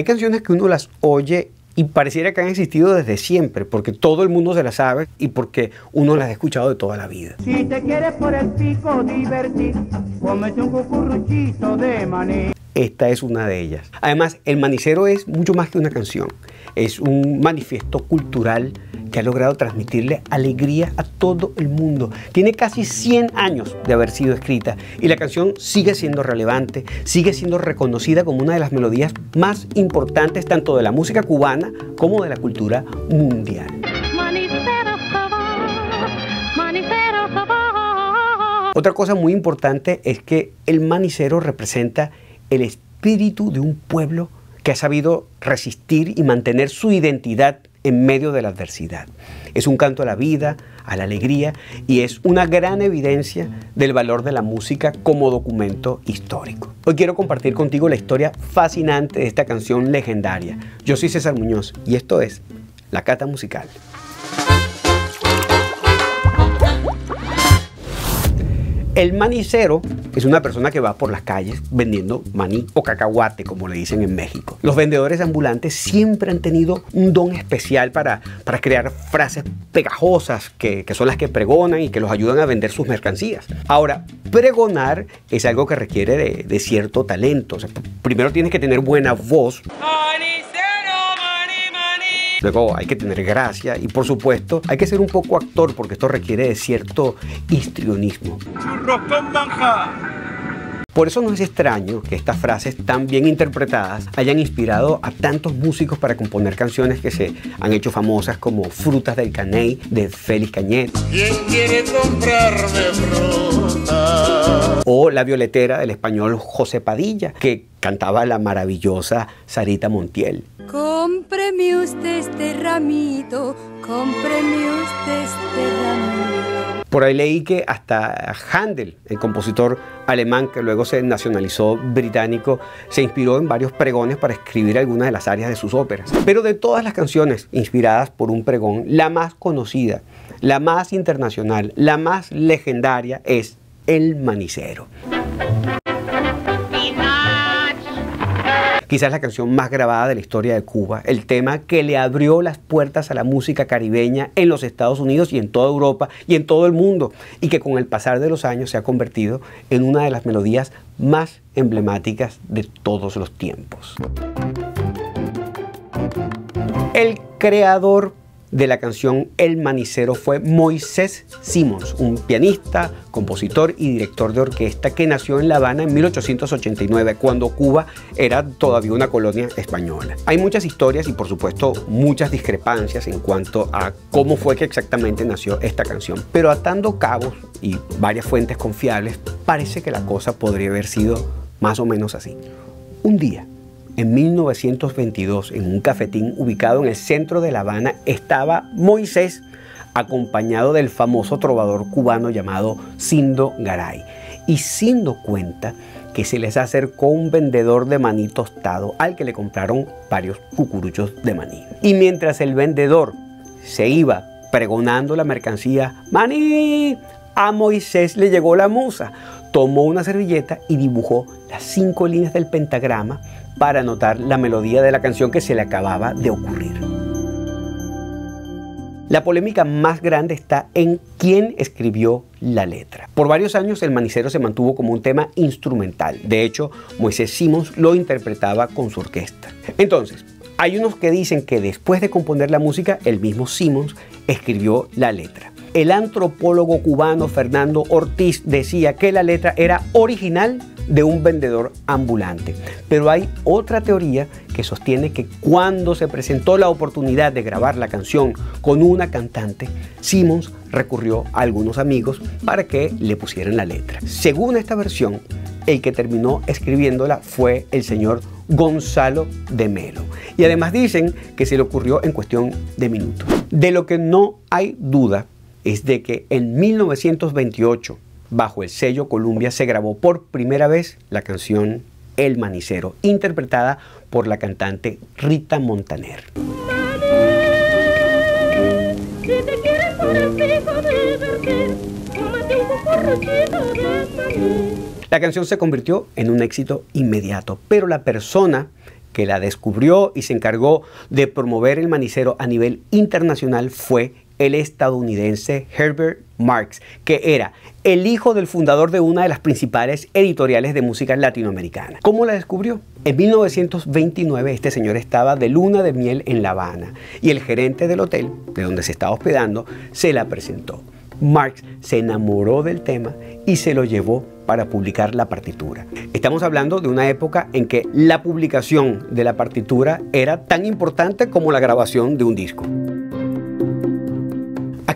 Hay canciones que uno las oye y pareciera que han existido desde siempre, porque todo el mundo se las sabe y porque uno las ha escuchado de toda la vida. Si te quieres por el pico divertir, cómete un cucuruchito de maní. Esta es una de ellas. Además, el manicero es mucho más que una canción. Es un manifiesto cultural que ha logrado transmitirle alegría a todo el mundo. Tiene casi 100 años de haber sido escrita y la canción sigue siendo relevante, sigue siendo reconocida como una de las melodías más importantes tanto de la música cubana como de la cultura mundial. Otra cosa muy importante es que el manicero representa el espíritu de un pueblo que ha sabido resistir y mantener su identidad en medio de la adversidad. Es un canto a la vida, a la alegría y es una gran evidencia del valor de la música como documento histórico. Hoy quiero compartir contigo la historia fascinante de esta canción legendaria. Yo soy César Muñoz y esto es La Cata Musical. El manicero es una persona que va por las calles vendiendo maní o cacahuate, como le dicen en México. Los vendedores ambulantes siempre han tenido un don especial para, para crear frases pegajosas que, son las que pregonan y que los ayudan a vender sus mercancías. Ahora, pregonar es algo que requiere de, cierto talento. primero tienes que tener buena voz. Luego hay que tener gracia y por supuesto hay que ser un poco actor porque esto requiere de cierto histrionismo. Por eso no es extraño que estas frases tan bien interpretadas hayan inspirado a tantos músicos para componer canciones que se han hecho famosas como Frutas del Caney de Félix Cañet. ¿Quién quiere comprarme fruta? O La Violetera del español José Padilla, que cantaba la maravillosa Sarita Montiel. Cómpreme usted este ramito, cómpreme usted este ramito. Por ahí leí que hasta Handel, el compositor alemán que luego se nacionalizó británico, se inspiró en varios pregones para escribir algunas de las áreas de sus óperas. Pero de todas las canciones inspiradas por un pregón, la más conocida, la más internacional, la más legendaria es El Manicero. quizás la canción más grabada de la historia de Cuba, el tema que le abrió las puertas a la música caribeña en los Estados Unidos y en toda Europa y en todo el mundo, y que con el pasar de los años se ha convertido en una de las melodías más emblemáticas de todos los tiempos. El creador de la canción El Manicero fue Moisés Simons, un pianista, compositor y director de orquesta que nació en La Habana en 1889, cuando Cuba era todavía una colonia española. Hay muchas historias y por supuesto muchas discrepancias en cuanto a cómo fue que exactamente nació esta canción, pero atando cabos y varias fuentes confiables, parece que la cosa podría haber sido más o menos así. Un día, en 1922, en un cafetín ubicado en el centro de La Habana, estaba Moisés acompañado del famoso trovador cubano llamado Sindo Garay. Y Sindo cuenta que se les acercó un vendedor de maní tostado al que le compraron varios cucuruchos de maní. Y mientras el vendedor se iba pregonando la mercancía, maní, a Moisés le llegó la musa. Tomó una servilleta y dibujó las cinco líneas del pentagrama para anotar la melodía de la canción que se le acababa de ocurrir. La polémica más grande está en quién escribió la letra. Por varios años el manicero se mantuvo como un tema instrumental. De hecho, Moisés Simons lo interpretaba con su orquesta. Entonces, hay unos que dicen que después de componer la música, el mismo Simons escribió la letra. El antropólogo cubano Fernando Ortiz decía que la letra era original de un vendedor ambulante. Pero hay otra teoría que sostiene que cuando se presentó la oportunidad de grabar la canción con una cantante, Simmons recurrió a algunos amigos para que le pusieran la letra. Según esta versión, el que terminó escribiéndola fue el señor Gonzalo de Melo. Y además dicen que se le ocurrió en cuestión de minutos. De lo que no hay duda es de que en 1928 bajo el sello Columbia se grabó por primera vez la canción El Manicero, interpretada por la cantante Rita Montaner. La canción se convirtió en un éxito inmediato, pero la persona que la descubrió y se encargó de promover el manicero a nivel internacional fue el estadounidense Herbert Marx, que era el hijo del fundador de una de las principales editoriales de música latinoamericana. ¿Cómo la descubrió? En 1929 este señor estaba de luna de miel en La Habana y el gerente del hotel, de donde se estaba hospedando, se la presentó. Marx se enamoró del tema y se lo llevó para publicar la partitura. Estamos hablando de una época en que la publicación de la partitura era tan importante como la grabación de un disco.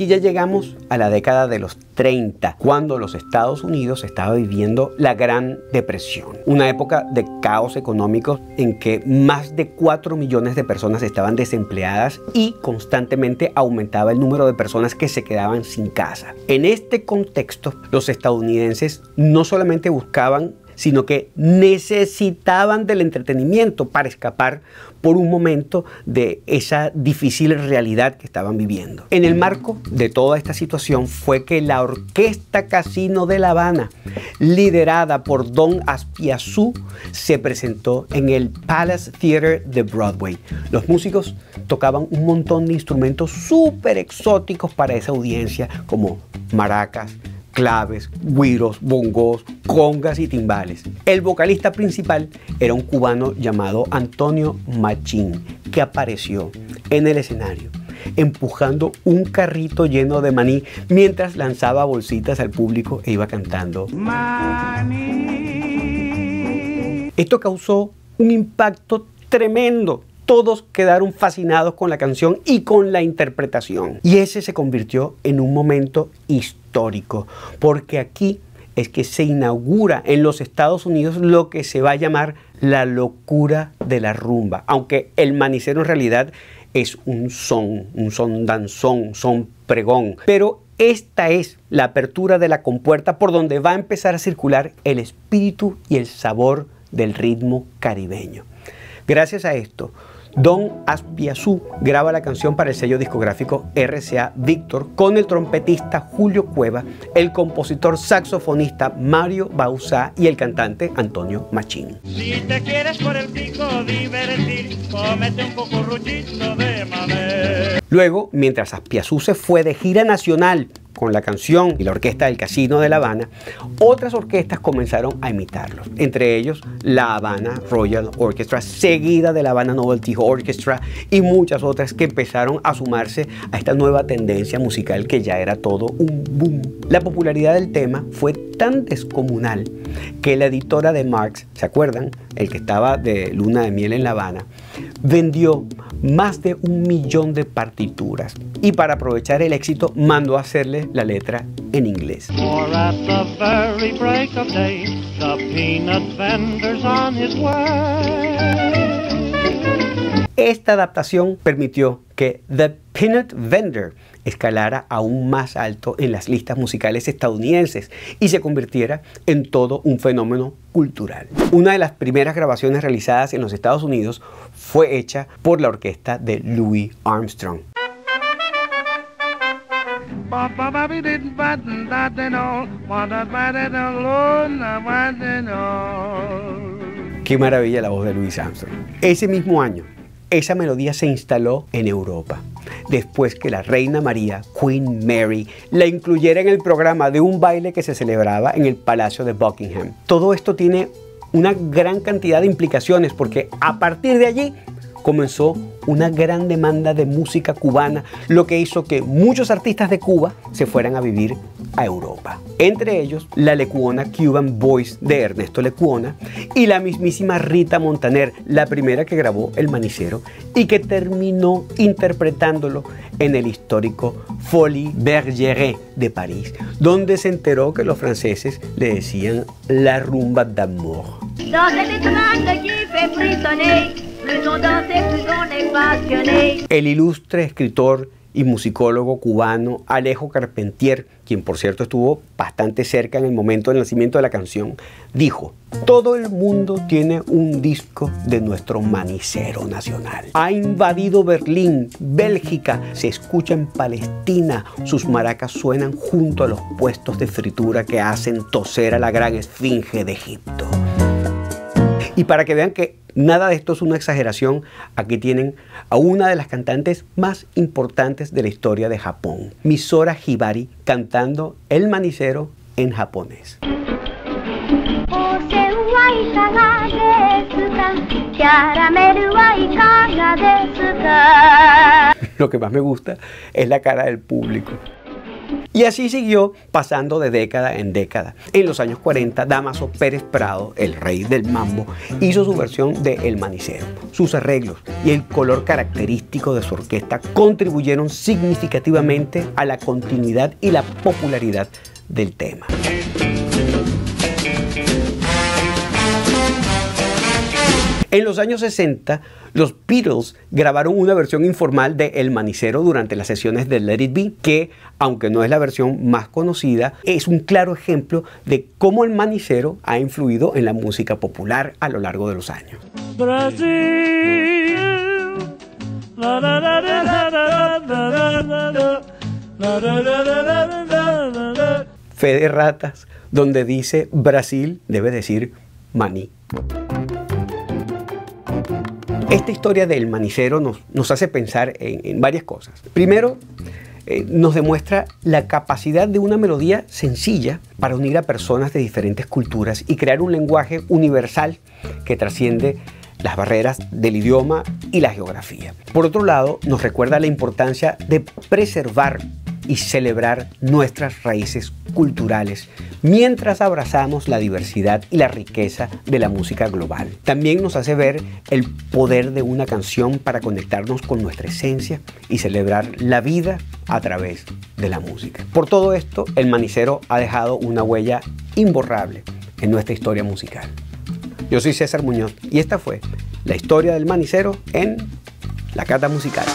Aquí ya llegamos a la década de los 30, cuando los Estados Unidos estaba viviendo la Gran Depresión, una época de caos económico en que más de 4 millones de personas estaban desempleadas y constantemente aumentaba el número de personas que se quedaban sin casa. En este contexto, los estadounidenses no solamente buscaban sino que necesitaban del entretenimiento para escapar por un momento de esa difícil realidad que estaban viviendo. En el marco de toda esta situación fue que la Orquesta Casino de La Habana, liderada por Don Aspiazú, se presentó en el Palace Theater de Broadway. Los músicos tocaban un montón de instrumentos súper exóticos para esa audiencia, como maracas, claves, guiros, bongos, congas y timbales. El vocalista principal era un cubano llamado Antonio Machín, que apareció en el escenario empujando un carrito lleno de maní mientras lanzaba bolsitas al público e iba cantando. Esto causó un impacto tremendo todos quedaron fascinados con la canción y con la interpretación. Y ese se convirtió en un momento histórico, porque aquí es que se inaugura en los Estados Unidos lo que se va a llamar la locura de la rumba, aunque el manicero en realidad es un son, un son danzón, son pregón, pero esta es la apertura de la compuerta por donde va a empezar a circular el espíritu y el sabor del ritmo caribeño. Gracias a esto, Don Aspiazú graba la canción para el sello discográfico RCA Víctor con el trompetista Julio Cueva, el compositor saxofonista Mario Bausá y el cantante Antonio Machín. Si te quieres por el pico divertir, cómete un de Luego, mientras Aspiazú se fue de gira nacional con la canción y la orquesta del Casino de La Habana, otras orquestas comenzaron a imitarlos, entre ellos la Habana Royal Orchestra, seguida de la Habana Novelty Orchestra y muchas otras que empezaron a sumarse a esta nueva tendencia musical que ya era todo un boom. La popularidad del tema fue tan descomunal que la editora de Marx, ¿se acuerdan? El que estaba de luna de miel en La Habana, vendió más de un millón de partituras y para aprovechar el éxito mandó a hacerle la letra en inglés. Esta adaptación permitió que The Peanut Vendor escalara aún más alto en las listas musicales estadounidenses y se convirtiera en todo un fenómeno cultural. Una de las primeras grabaciones realizadas en los Estados Unidos fue hecha por la orquesta de Louis Armstrong. Qué maravilla la voz de Louis Armstrong. Ese mismo año, esa melodía se instaló en Europa, después que la reina María, Queen Mary, la incluyera en el programa de un baile que se celebraba en el Palacio de Buckingham. Todo esto tiene una gran cantidad de implicaciones porque a partir de allí comenzó una gran demanda de música cubana, lo que hizo que muchos artistas de Cuba se fueran a vivir a Europa. Entre ellos, la lecuona Cuban Voice de Ernesto Lecuona y la mismísima Rita Montaner, la primera que grabó El Manicero y que terminó interpretándolo en el histórico Folie Bergeret de París, donde se enteró que los franceses le decían la rumba d'amour. El ilustre escritor y musicólogo cubano Alejo Carpentier, quien por cierto estuvo bastante cerca en el momento del nacimiento de la canción, dijo, todo el mundo tiene un disco de nuestro manicero nacional. Ha invadido Berlín, Bélgica, se escucha en Palestina, sus maracas suenan junto a los puestos de fritura que hacen toser a la gran esfinge de Egipto. Y para que vean que nada de esto es una exageración, aquí tienen a una de las cantantes más importantes de la historia de Japón, Misora Hibari, cantando El Manicero en japonés. Lo que más me gusta es la cara del público. Y así siguió pasando de década en década. En los años 40, Damaso Pérez Prado, el rey del mambo, hizo su versión de El Manicero. Sus arreglos y el color característico de su orquesta contribuyeron significativamente a la continuidad y la popularidad del tema. En los años 60, los Beatles grabaron una versión informal de El Manicero durante las sesiones de Let It Be, que, aunque no es la versión más conocida, es un claro ejemplo de cómo el manicero ha influido en la música popular a lo largo de los años. Fe de ratas, donde dice Brasil debe decir maní. Esta historia del manicero nos, hace pensar en, varias cosas. Primero, eh, nos demuestra la capacidad de una melodía sencilla para unir a personas de diferentes culturas y crear un lenguaje universal que trasciende las barreras del idioma y la geografía. Por otro lado, nos recuerda la importancia de preservar y celebrar nuestras raíces culturales mientras abrazamos la diversidad y la riqueza de la música global. También nos hace ver el poder de una canción para conectarnos con nuestra esencia y celebrar la vida a través de la música. Por todo esto, el manicero ha dejado una huella imborrable en nuestra historia musical. Yo soy César Muñoz y esta fue la historia del manicero en La Cata Musical.